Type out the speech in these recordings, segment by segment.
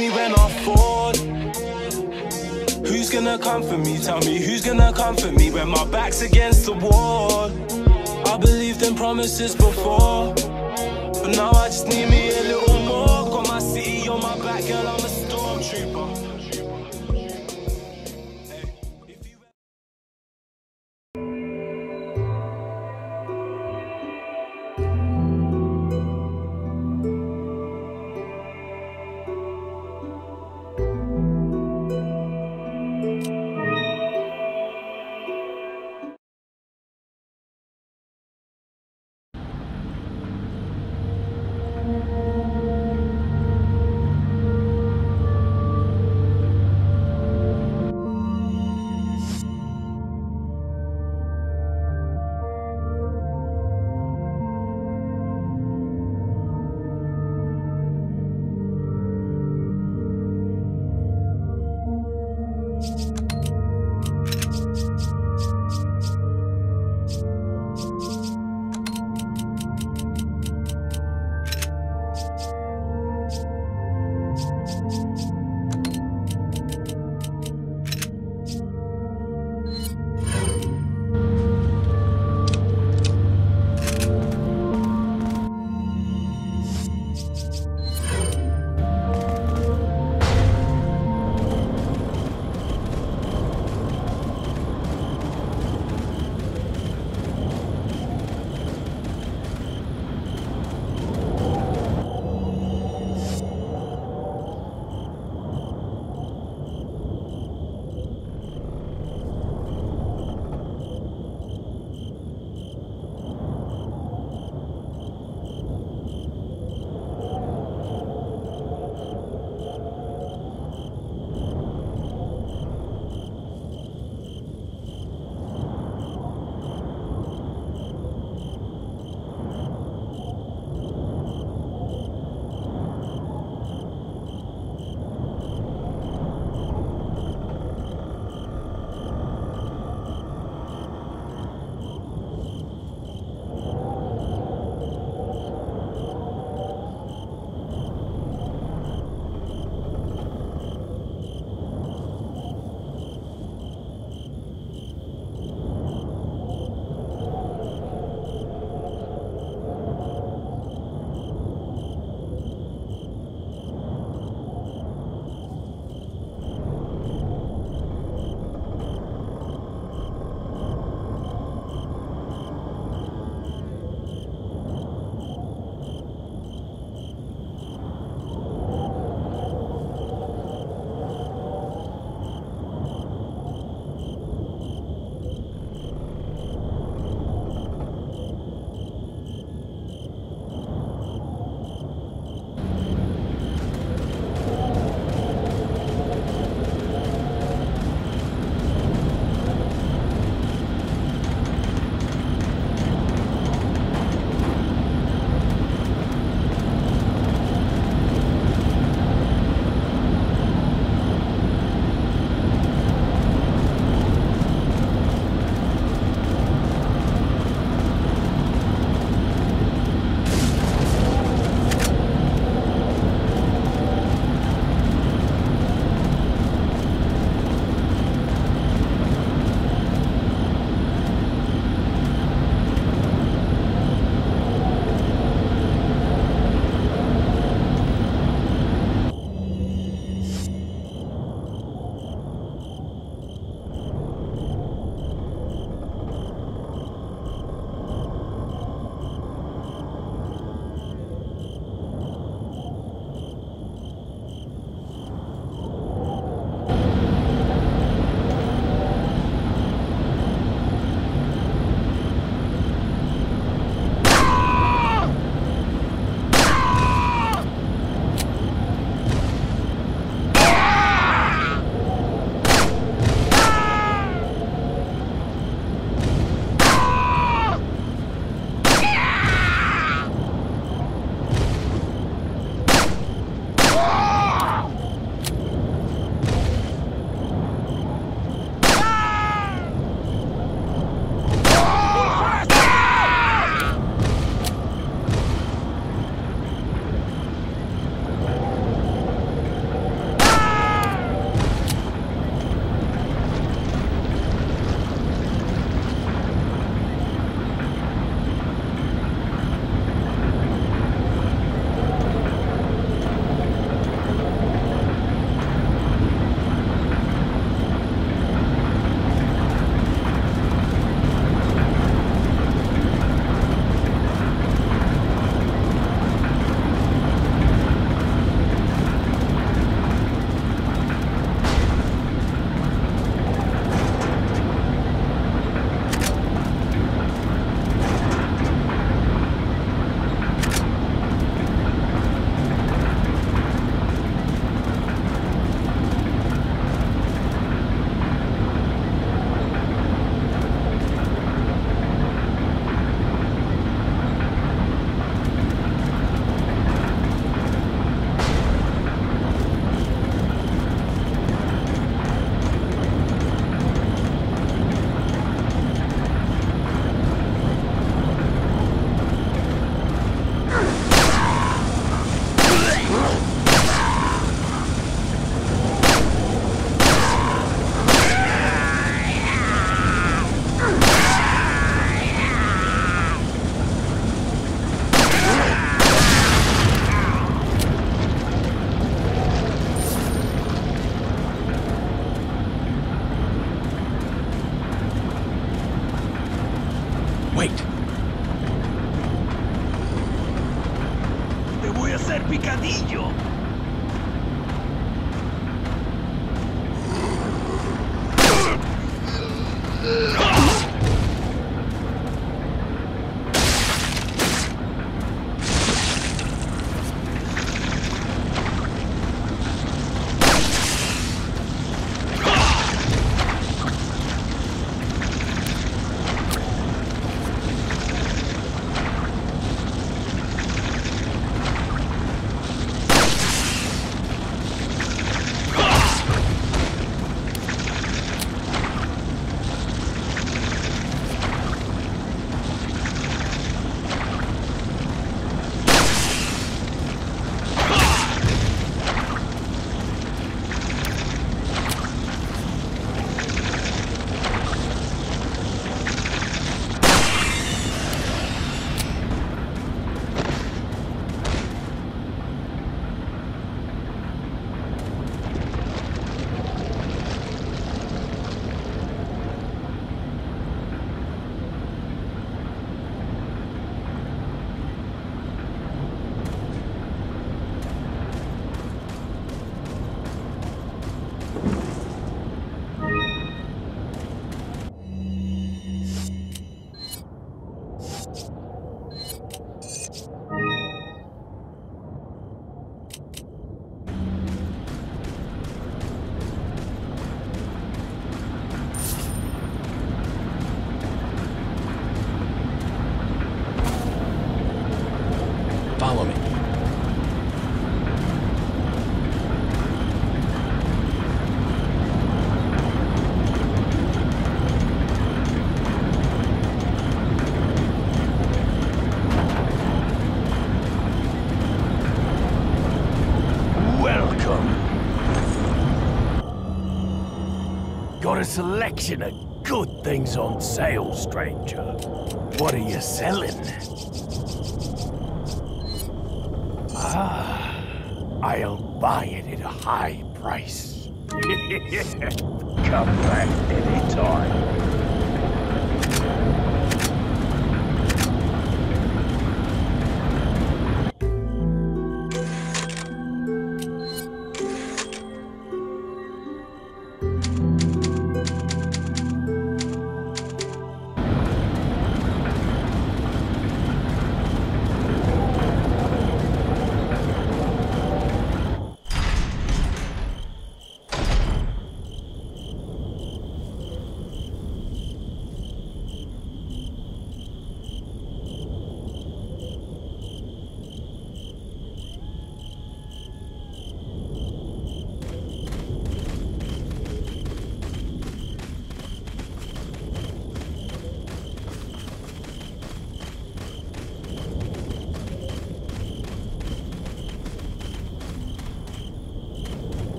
me when I fall. Who's gonna comfort me? Tell me who's gonna comfort me when my back's against the wall. I believed in promises before, but now I just need me a little more. Got my city on my back, girl, I'm a stormtrooper. A selection of good things on sale, stranger. What are you selling? Ah, I'll buy it at a high price. Come back anytime.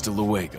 Hasta luego.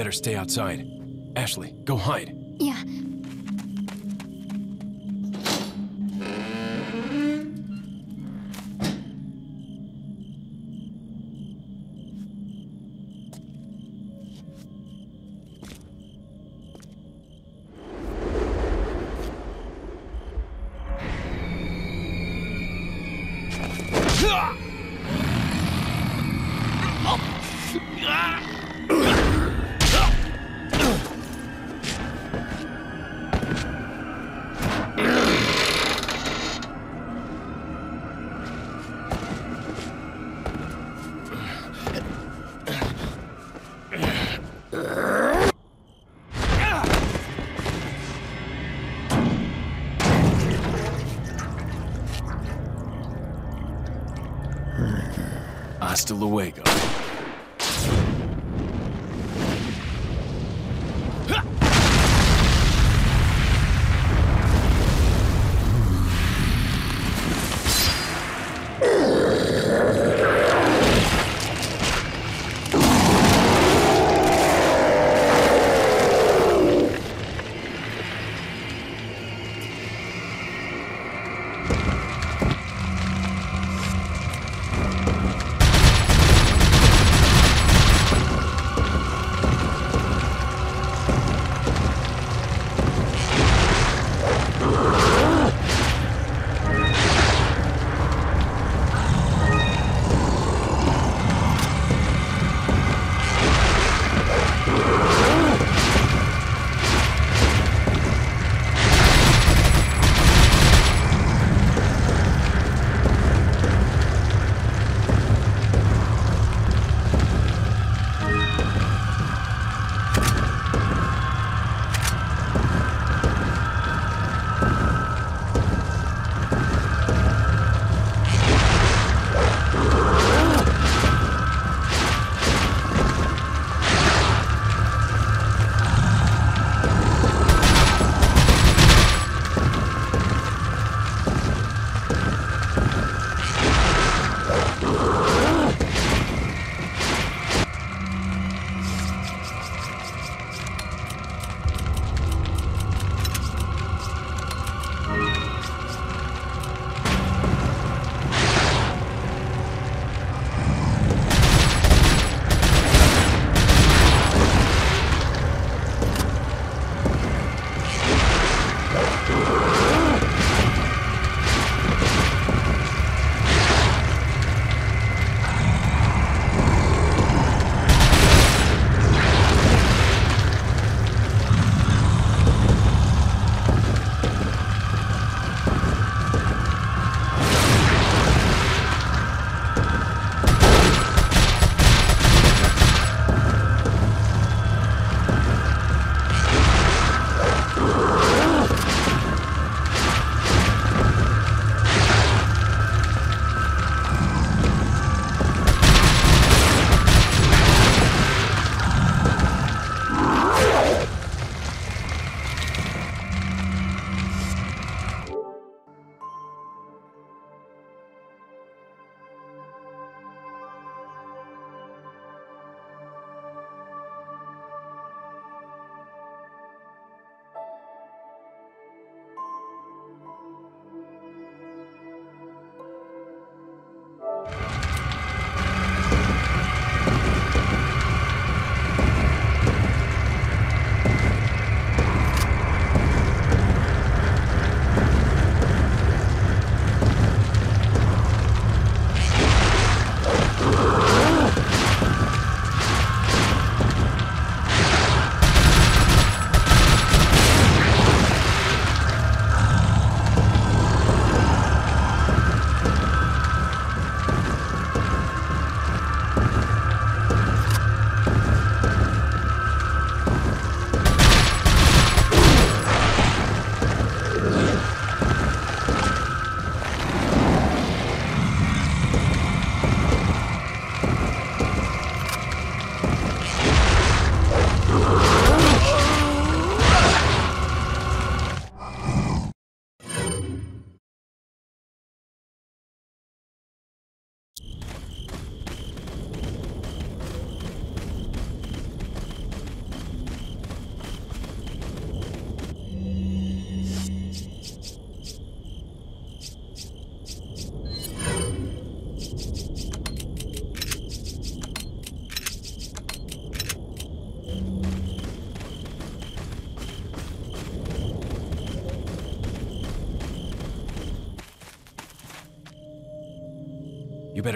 Better stay outside. Ashley, go hide. Yeah. Hasta luego.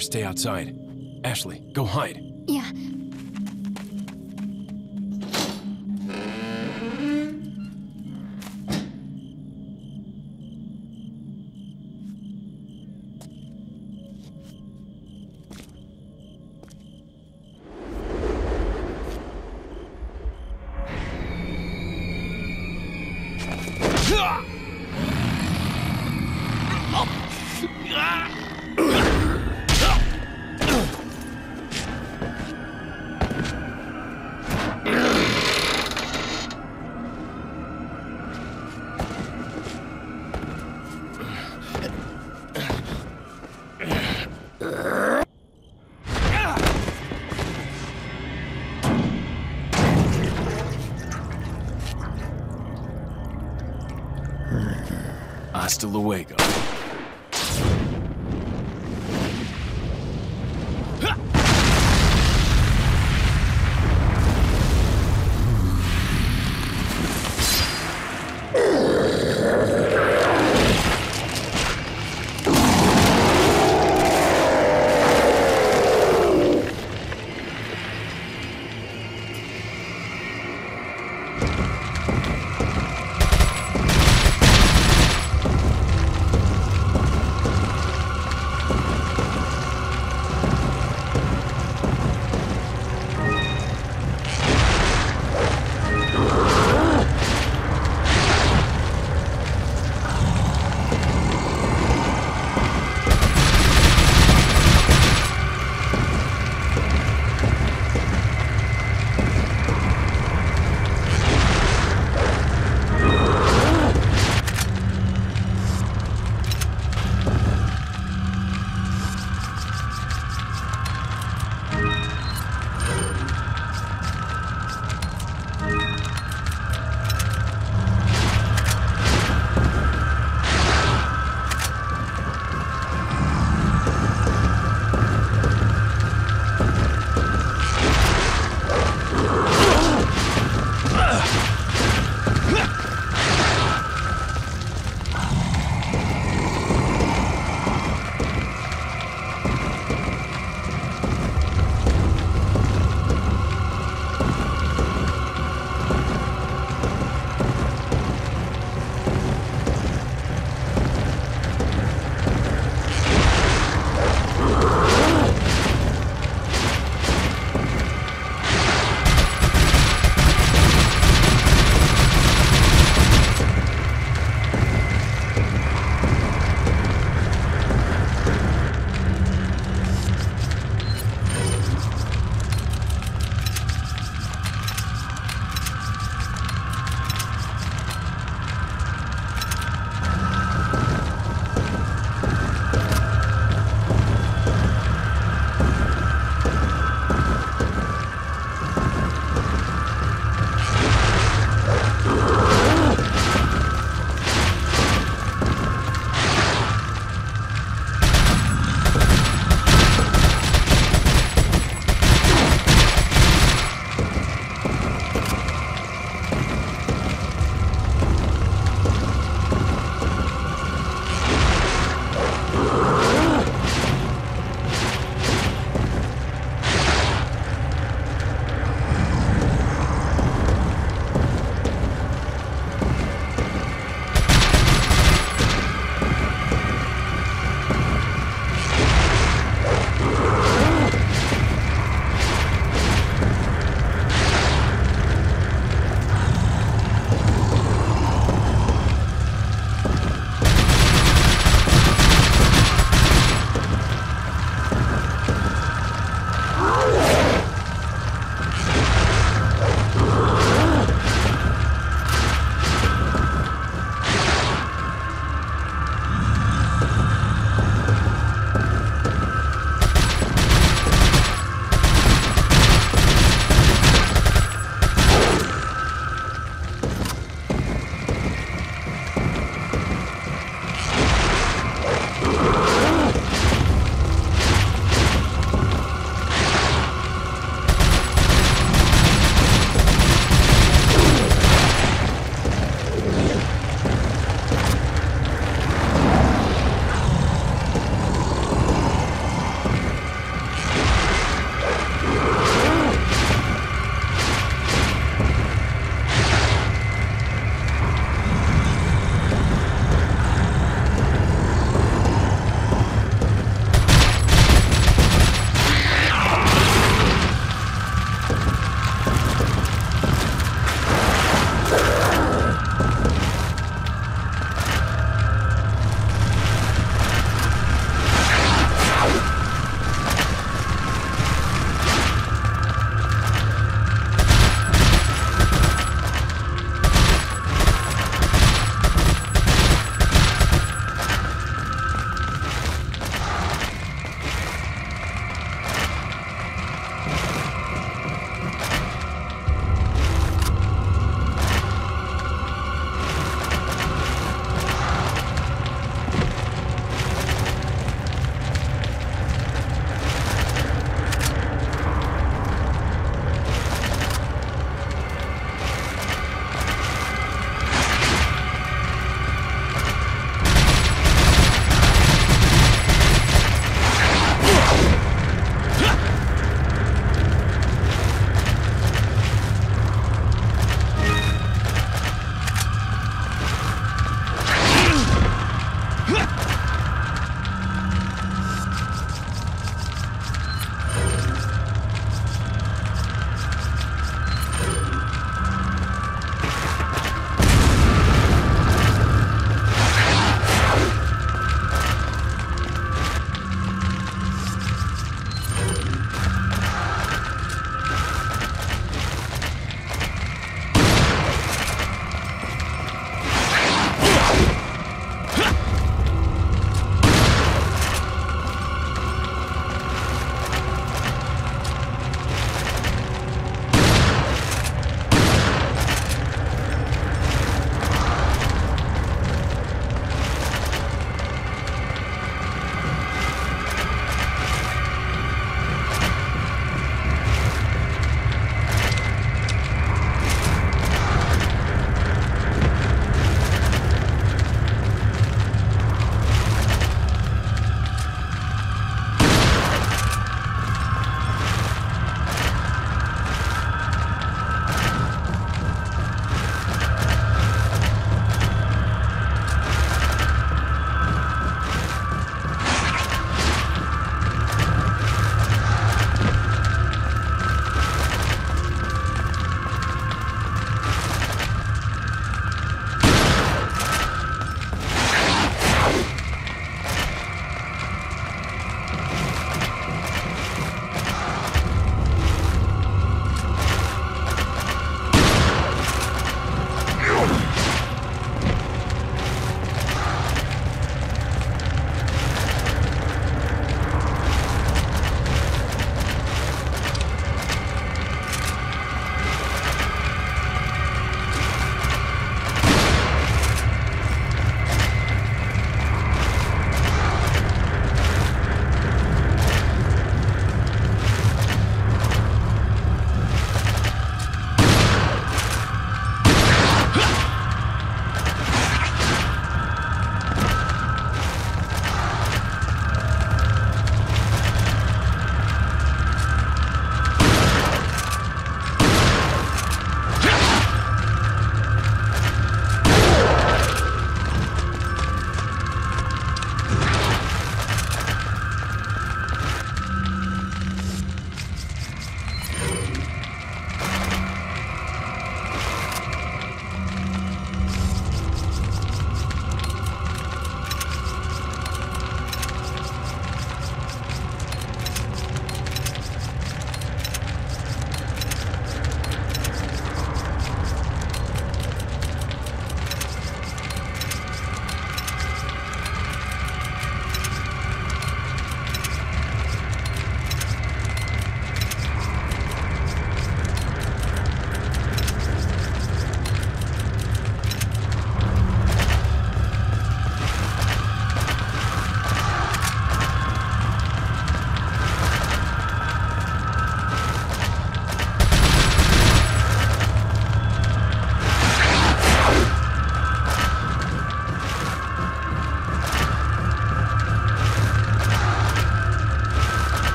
Stay outside. Ashley, go hide. Yeah.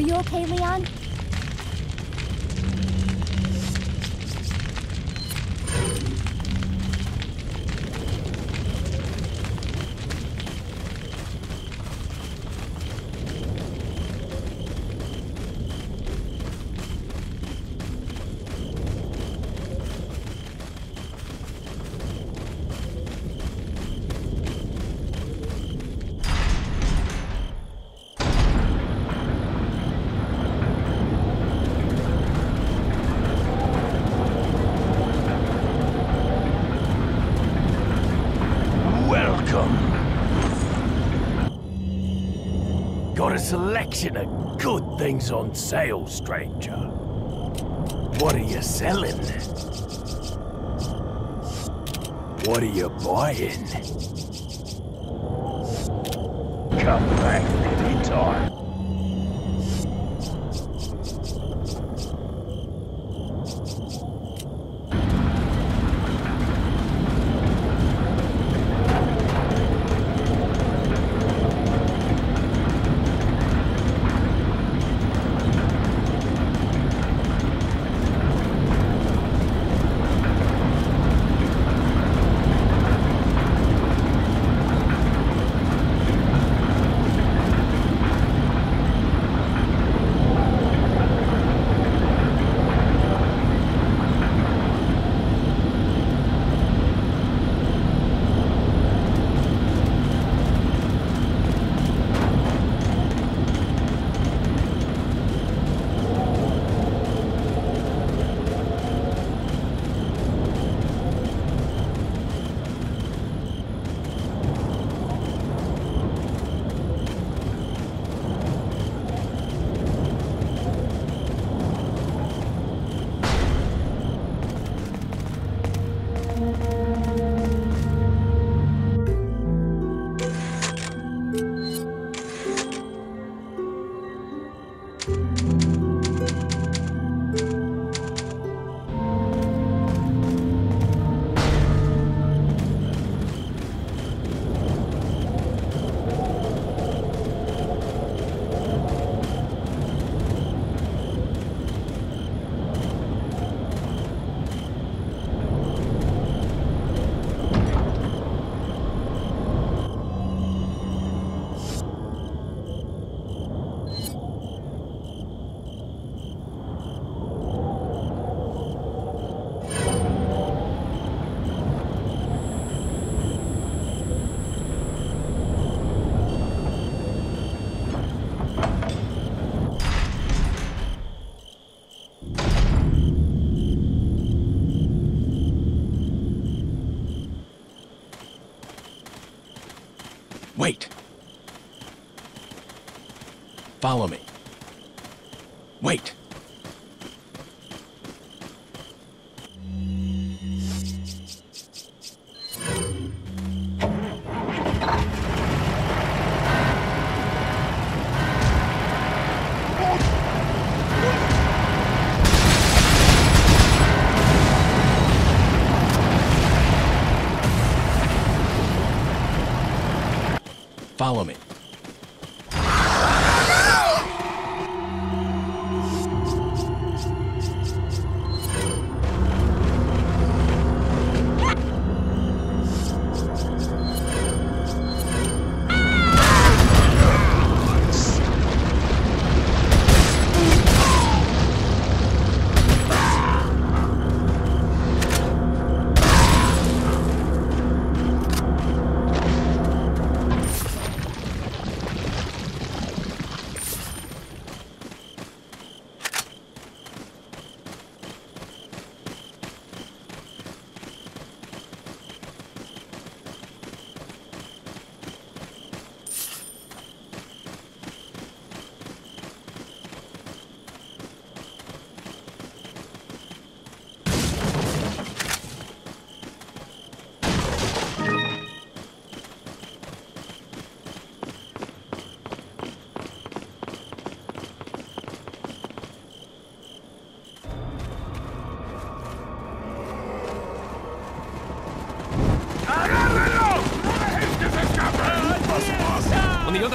Are you okay, Leon? Selection of good things on sale, stranger. What are you selling? What are you buying? Come back. Wait. Follow me.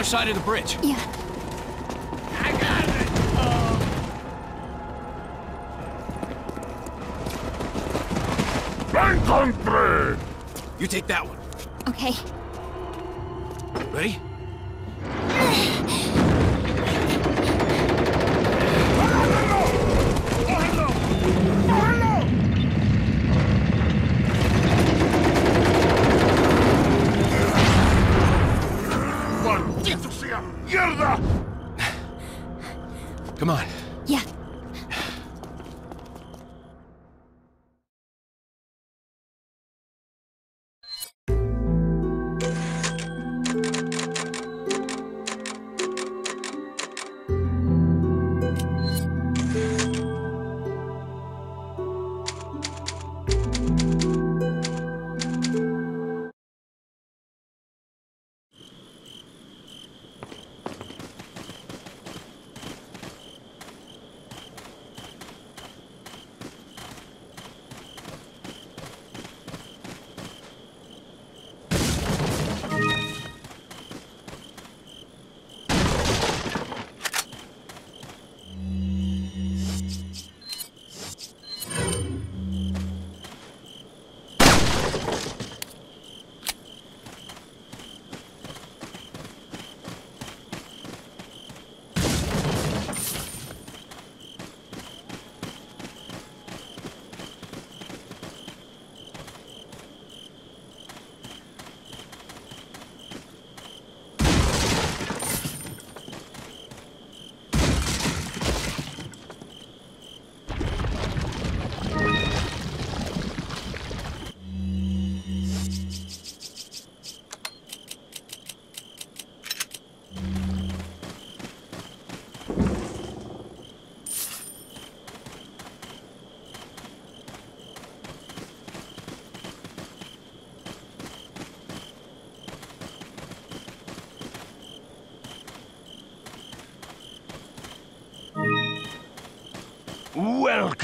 side of the bridge. Yeah. I got it! Oh. Country! You take that one. Okay. Ready?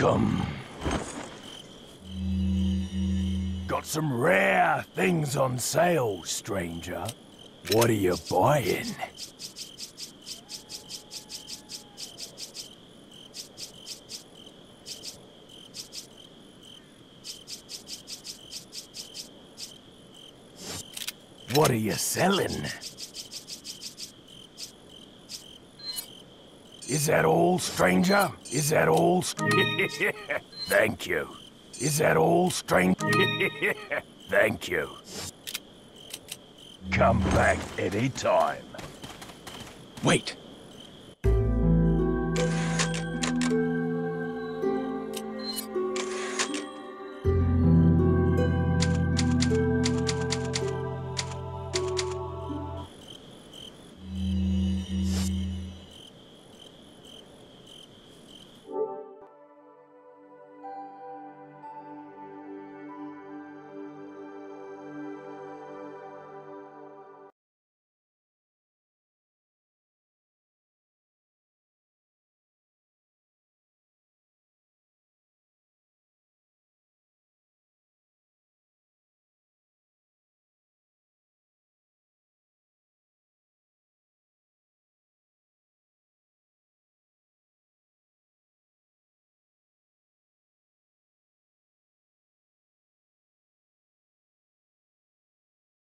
Welcome. Got some rare things on sale, stranger. What are you buying? What are you selling? Is that all, stranger? Is that all? Thank you. Is that all, stranger? Thank you. Come back any time. Wait.